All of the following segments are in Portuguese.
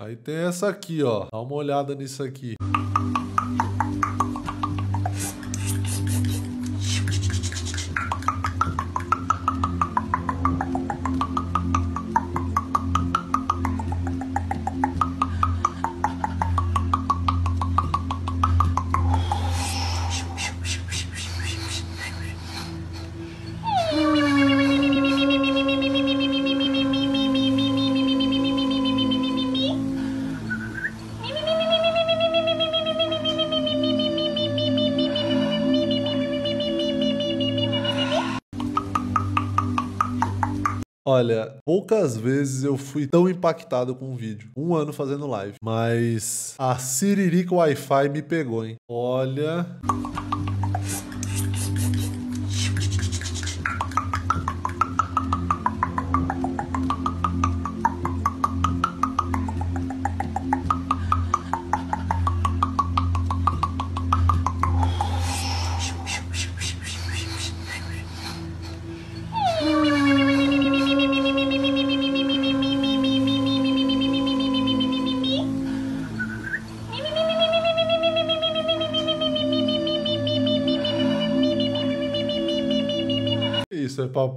Aí tem essa aqui, ó. Dá uma olhada nisso aqui. Olha, poucas vezes eu fui tão impactado com um vídeo. Um ano fazendo live. Mas a Siririca Wi-Fi me pegou, hein? Olha.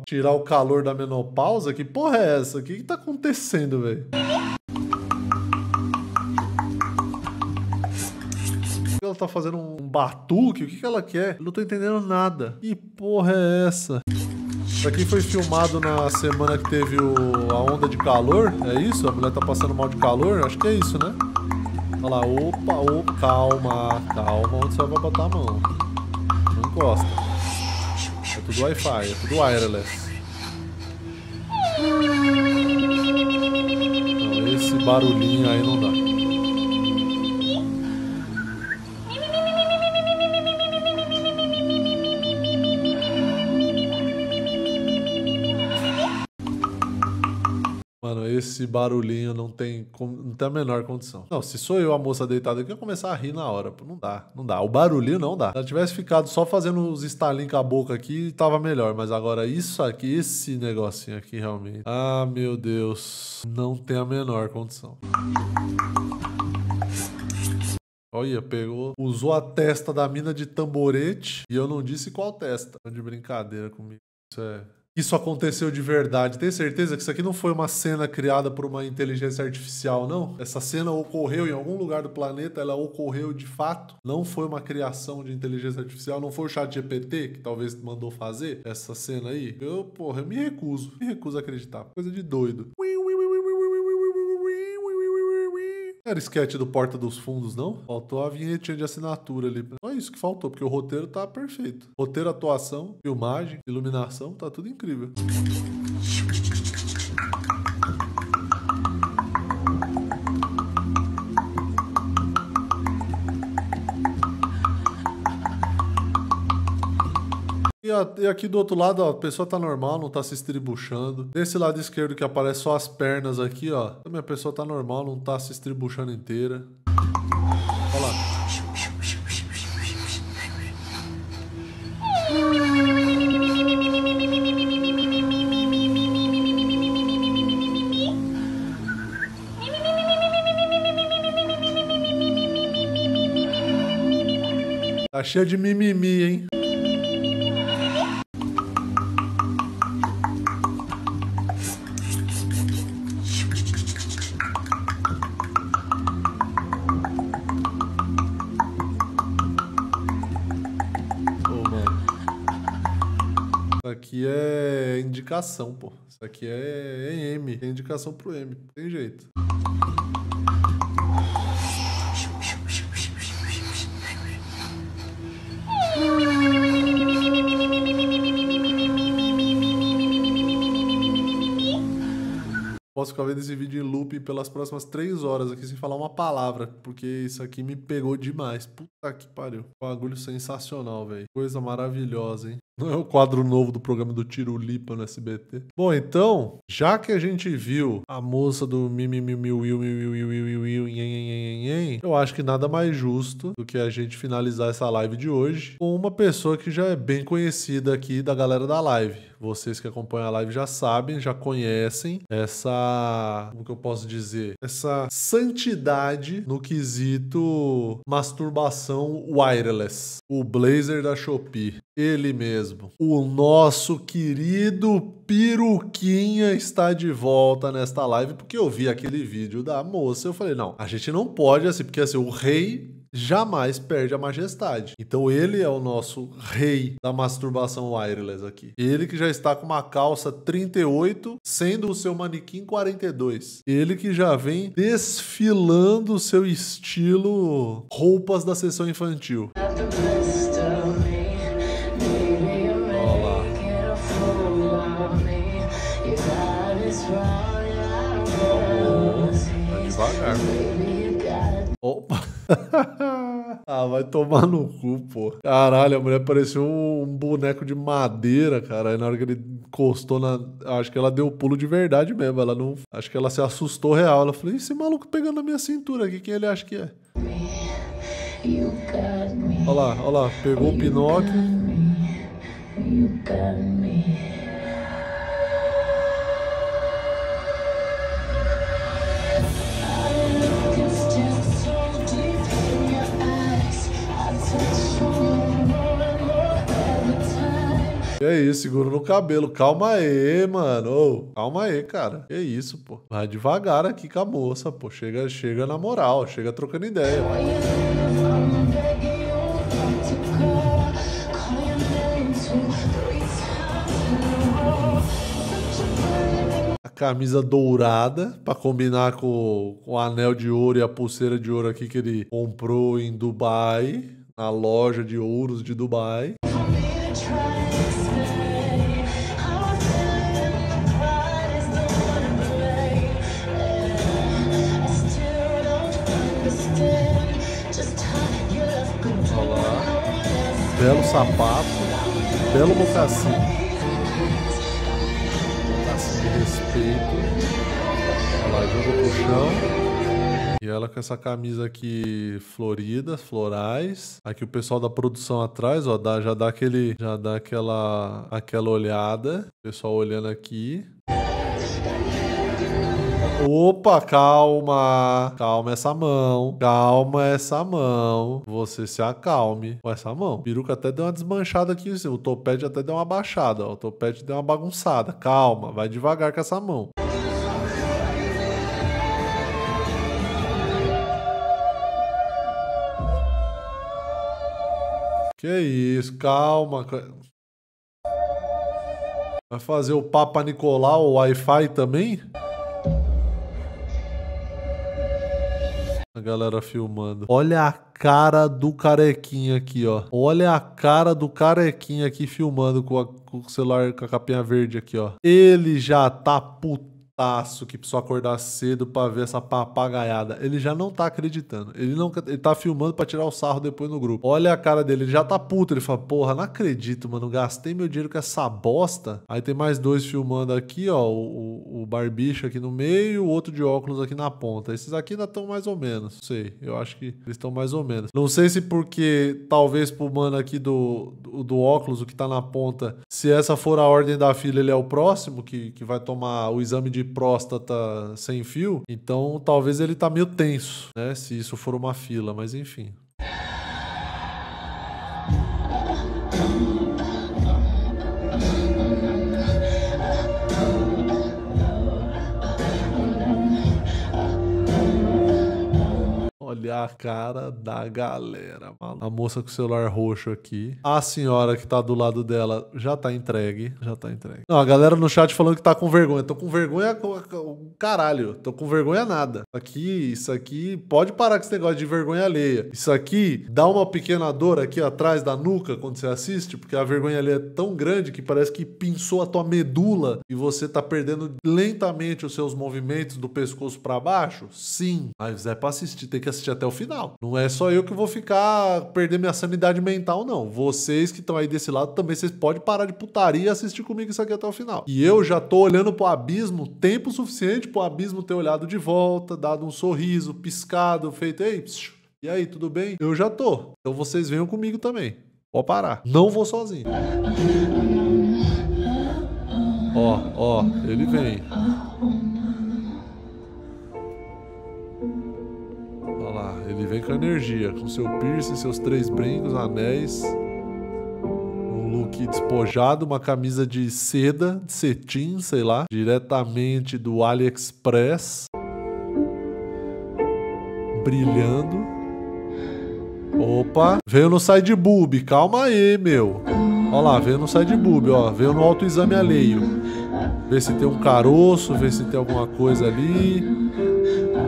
Tirar o calor da menopausa? Que porra é essa? O que, que tá acontecendo, velho? Ela tá fazendo um batuque? O que, que ela quer? Eu não tô entendendo nada. Que porra é essa? Isso aqui foi filmado na semana que teve o, a onda de calor. É isso? A mulher tá passando mal de calor? Acho que é isso, né? Olha lá, opa, opa, calma, calma, onde você vai botar a mão? Não encosta. Tudo Wi-Fi, é tudo wireless. Não, esse barulhinho aí não dá. Esse barulhinho não tem, não tem a menor condição. Não, se sou eu a moça deitada aqui, eu começar a rir na hora. Não dá, não dá. O barulhinho não dá. Se ela tivesse ficado só fazendo os estalinhos com a boca aqui, tava melhor. Mas agora isso aqui, esse negocinho aqui realmente. Ah, meu Deus. Não tem a menor condição. Olha, pegou, usou a testa da mina de tamborete e eu não disse qual testa. De brincadeira comigo. Isso é isso aconteceu de verdade. Tem certeza que isso aqui não foi uma cena criada por uma inteligência artificial, não? Essa cena ocorreu em algum lugar do planeta, ela ocorreu de fato. Não foi uma criação de inteligência artificial, não foi o chat GPT que talvez mandou fazer essa cena aí. Eu, porra, eu me recuso, me recuso a acreditar. Coisa de doido. Era sketch do Porta dos Fundos, não? Faltou a vinhetinha de assinatura ali. Só isso que faltou, porque o roteiro tá perfeito. Roteiro, atuação, filmagem, iluminação, tá tudo incrível. E, aqui do outro lado, ó, a pessoa tá normal, não tá se estribuchando. Desse lado esquerdo que aparece só as pernas aqui, ó. Também a pessoa tá normal, não tá se estribuchando inteira. Olha lá. Tá cheio de mimimi, hein? Indicação, pô. Isso aqui é M. É indicação pro M. Tem jeito. Posso ficar vendo esse vídeo em loop pelas próximas três horas aqui sem falar uma palavra, porque isso aqui me pegou demais. Puta que pariu. Bagulho sensacional, velho. Coisa maravilhosa, hein? Não é o quadro novo do programa do Tiro Lipa no SBT. Bom, então, já que a gente viu a moça do eu acho que nada mais justo do que a gente finalizar essa live de hoje com uma pessoa que já é bem conhecida aqui da galera da live. Vocês que acompanham a live já sabem, já conhecem essa. Como que eu posso dizer? Essa santidade no quesito masturbação wireless. O nosso querido Piruquinha está de volta nesta live, porque eu vi aquele vídeo da moça. Eu falei, não, a gente não pode assim, porque assim, o rei jamais perde a majestade. Então ele é o nosso rei da masturbação wireless aqui. Ele que já está com uma calça 38, sendo o seu manequim 42. Ele que já vem desfilando o seu estilo roupas da sessão infantil. Tá devagar. Opa! ah, vai tomar no cu, pô. Caralho, a mulher parecia um, boneco de madeira, cara. Aí na hora que ele encostou na. Acho que ela deu o pulo de verdade mesmo. Ela não. Acho que ela se assustou real. Ela falou: esse maluco pegando na minha cintura aqui, quem ele acha que é? Olha lá, olha lá. Pegou o Pinóquio. Que é isso, segura no cabelo. Calma aí, mano. Ô, calma aí, cara. Que isso, pô. Vai devagar aqui com a moça, pô. Chega, chega na moral, chega trocando ideia. A camisa dourada para combinar com, com o anel de ouro e a pulseira de ouro aqui que ele comprou em Dubai, na loja de ouros de Dubai. Belo sapato, belo mocassim. Mocassim de respeito. Lá, joga pro chão. E ela com essa camisa aqui florida, florais. Aqui o pessoal da produção atrás, ó, dá, já dá aquele, já dá aquela, aquela olhada. O pessoal olhando aqui. Opa, calma. Calma essa mão. Calma essa mão. Você se acalme com essa mão. Peruca até deu uma desmanchada aqui. O topete até deu uma baixada. O topete deu uma bagunçada. Calma. Vai devagar com essa mão. Que isso, calma. Vai fazer o Papa Nicolau, o Wi-Fi também? Galera filmando. Olha a cara do carequinha aqui, ó. Olha a cara do carequinha aqui filmando com, a, com o celular com a capinha verde aqui, ó. Ele já tá puto putaço que precisou acordar cedo para ver essa papagaiada. Ele já não tá acreditando. Ele não ele tá filmando para tirar o sarro depois no grupo. Olha a cara dele, ele já tá puto. Ele fala: "Porra, não acredito, mano, gastei meu dinheiro com essa bosta". Aí tem mais dois filmando aqui, ó, o, o barbicho aqui no meio, o outro de óculos aqui na ponta. Esses aqui ainda estão mais ou menos, não sei. Eu acho que eles estão mais ou menos. Não sei se porque talvez pro mano aqui do, do, do óculos, o que tá na ponta, se essa for a ordem da fila, ele é o próximo que, que vai tomar o exame de próstata sem fio, então talvez ele tá meio tenso, né? Se isso for uma fila, mas enfim. Olha a cara da galera, mano. A moça com o celular roxo aqui. A senhora que tá do lado dela já tá entregue. Já tá entregue. Não, a galera no chat falando que tá com vergonha. Tô com vergonha, caralho. Tô com vergonha nada. Aqui, isso aqui, pode parar com esse negócio de vergonha alheia. Isso aqui dá uma pequena dor aqui atrás da nuca quando você assiste, porque a vergonha alheia é tão grande que parece que pinçou a tua medula e você tá perdendo lentamente os seus movimentos do pescoço para baixo. Sim, mas é pra assistir, tem que assistir assistir até o final. Não é só eu que vou ficar perder minha sanidade mental, não. Vocês que estão aí desse lado também, vocês podem parar de putaria e assistir comigo isso aqui até o final. E eu já tô olhando pro abismo tempo suficiente pro abismo ter olhado de volta, dado um sorriso, piscado, feito, ei, psiu, e aí, tudo bem? Eu já tô. Então vocês venham comigo também. Pode parar. Não vou sozinho. Ó, ó, ele vem. Com energia, com seu piercing, seus três brincos, anéis. Um look despojado, uma camisa de seda, de cetim, sei lá, diretamente do AliExpress. Brilhando. Opa, veio no side boob, calma aí, meu. Olha lá, veio no side boob, ó, veio no autoexame alheio. Vê se tem um caroço, vê se tem alguma coisa ali.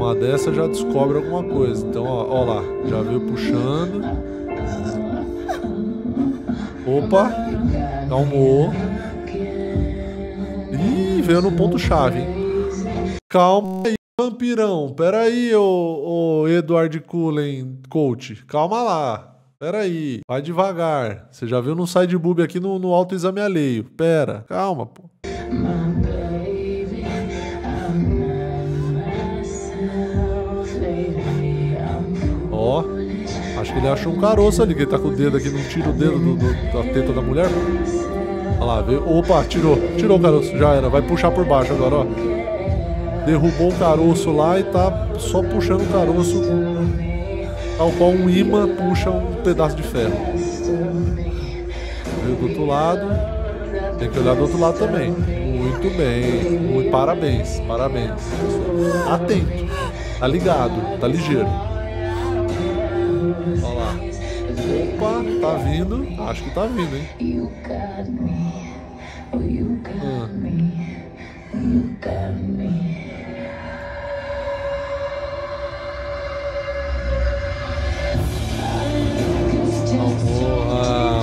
Uma dessa já descobre alguma coisa. Então, ó, ó lá, já veio puxando. Opa, calmou. Ih, veio no ponto-chave? Calma aí. Vampirão, peraí, ô, ô Eduard Cullen, coach, calma lá, peraí, vai devagar, você já viu no side boob aqui no, no autoexame alheio, pera, calma, pô. Ó, acho que ele achou um caroço ali, que ele tá com o dedo aqui, não tira o dedo do, do, da teta da mulher. Olha lá, veio, opa, tirou, tirou o caroço, já era, vai puxar por baixo agora, ó derrubou o caroço lá e tá só puxando o caroço tal qual um imã puxa um pedaço de ferro. Veio do outro lado, tem que olhar do outro lado também. Muito bem, muito parabéns, parabéns. Atento, tá ligado, tá ligeiro. Olha lá. Opa, tá vindo, acho que tá vindo, hein? Ah.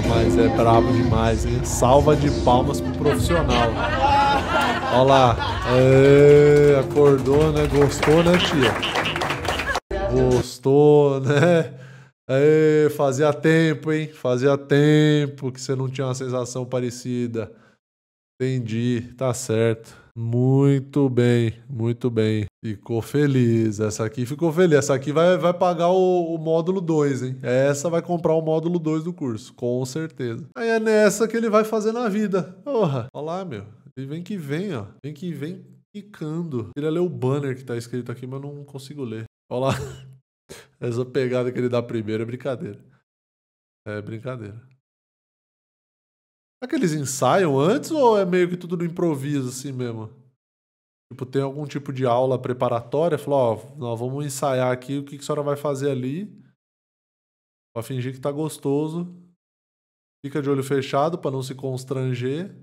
mas é brabo demais, hein? Salva de palmas pro profissional. Olha lá. É, acordou, né? Gostou, né, tia? Gostou, né? É, fazia tempo, hein? Fazia tempo que você não tinha uma sensação parecida. Entendi, tá certo. Muito bem, muito bem. Ficou feliz. Essa aqui ficou feliz. Essa aqui vai, vai pagar o, o módulo 2, hein? Essa vai comprar o módulo 2 do curso, com certeza. Aí é nessa que ele vai fazer na vida. Porra, olha lá, meu. Ele vem que vem, ó. Vem que vem quicando. Queria ler o banner que tá escrito aqui, mas não consigo ler. Olha lá. Essa pegada que ele dá primeiro é brincadeira. É brincadeira. Será que eles ensaiam antes ou é meio que tudo no improviso assim mesmo? Tipo, tem algum tipo de aula preparatória? Falou, ó, nós vamos ensaiar aqui o que, que a senhora vai fazer ali. Pra fingir que tá gostoso. Fica de olho fechado para não se constranger.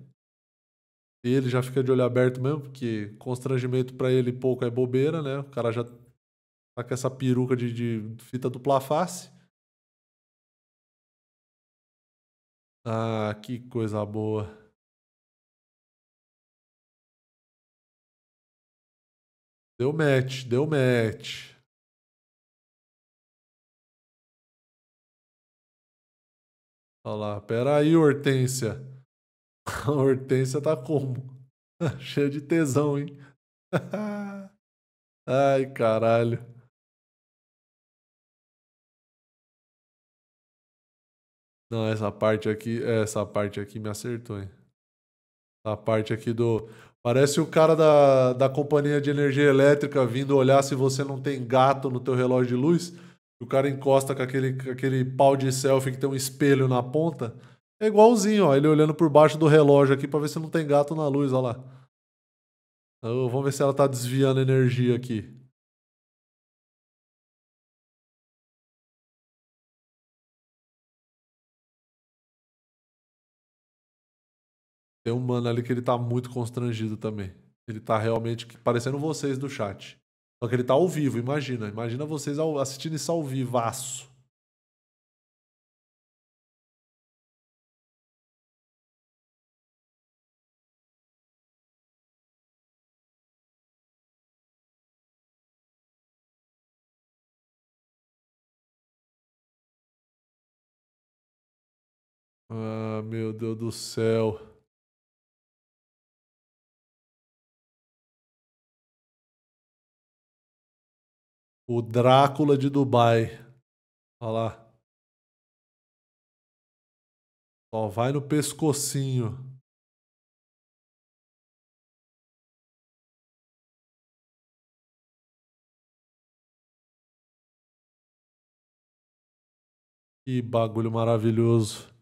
Ele já fica de olho aberto mesmo, porque constrangimento para ele pouco é bobeira, né? O cara já tá com essa peruca de, de fita dupla face. Ah, que coisa boa. Deu match, deu match. Olha lá, pera aí, Hortência. A Hortência tá como? Cheia de tesão, hein? Ai, caralho. Não, essa parte aqui, essa parte aqui me acertou, hein? Essa parte aqui do. Parece o cara da, da companhia de energia elétrica vindo olhar se você não tem gato no teu relógio de luz. O cara encosta com aquele, com aquele pau de selfie que tem um espelho na ponta. É igualzinho, ó. Ele olhando por baixo do relógio aqui pra ver se não tem gato na luz, ó lá. Então, vamos ver se ela tá desviando energia aqui. Tem um mano ali que ele tá muito constrangido também. Ele tá realmente parecendo vocês do chat. Só que ele tá ao vivo, imagina. Imagina vocês assistindo isso ao vivaço. Ah, meu Deus do céu. O Drácula de Dubai. Olha lá. Só vai no pescocinho. Que bagulho maravilhoso.